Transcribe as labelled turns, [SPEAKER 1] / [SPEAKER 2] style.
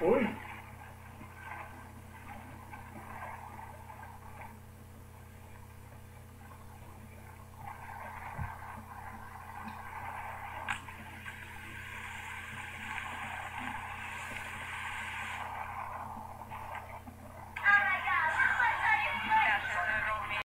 [SPEAKER 1] Oi?